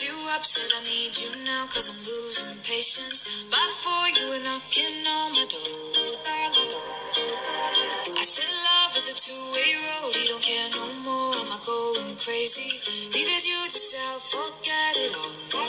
You upset, I need you now, cause I'm losing patience. By four, you were knocking on my door. I said love is a two-way road, he don't care no more, am I going crazy? Needed you to sell, forget it all.